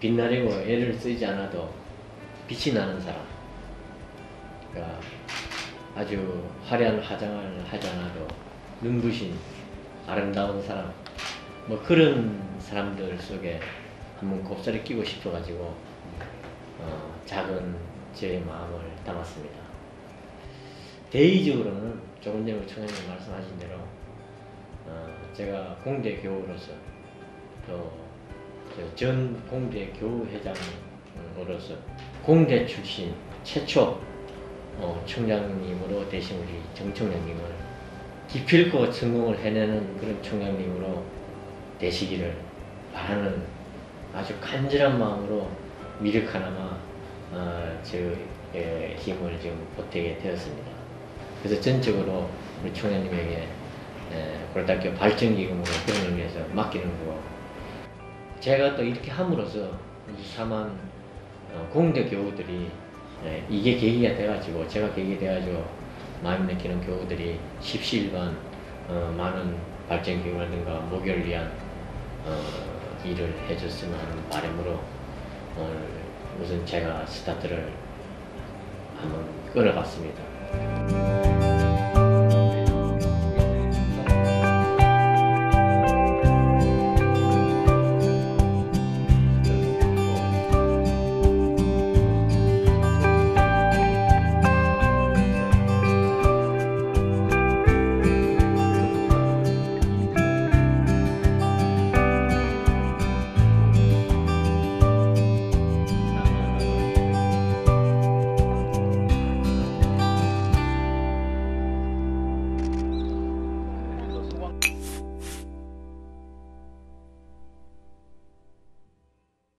빛나려고 애를 쓰지 않아도 빛이 나는 사람. 그러니까 아주 화려한 화장을 하지 않아도 눈부신 아름다운 사람. 뭐 그런 사람들 속에 한번 곱살이 끼고 싶어가지고 어, 작은 제 마음을 담았습니다. 대의적으로는 조금 전에 청장님 말씀하신 대로 어, 제가 공대 교우로서 또 전 공대 교우회장으로서 공대 출신 최초 어, 총장님으로 대신 우리 정 총장님을 기필코 성공을 해내는 그런 총장님으로 되시기를 바라는 아주 간절한 마음으로 미륵 하나마 어, 저의 힘을 지금 보태게 되었습니다. 그래서 전적으로 우리 총장님에게 에, 고려대학교 발전기금으로 그런 의미에서 맡기는 거고 제가 또 이렇게 함으로써 이 사만 어, 공대 교우들이 에, 이게 계기가 돼가지고 제가 계기 돼가지고 마음 느끼는 교우들이 십시일반 어, 많은 발전기금이라든가 목요를 위한 어, 일을 해줬으면 하는 바람으로 오늘 우선 제가 스타트를 한번 끊어봤습니다.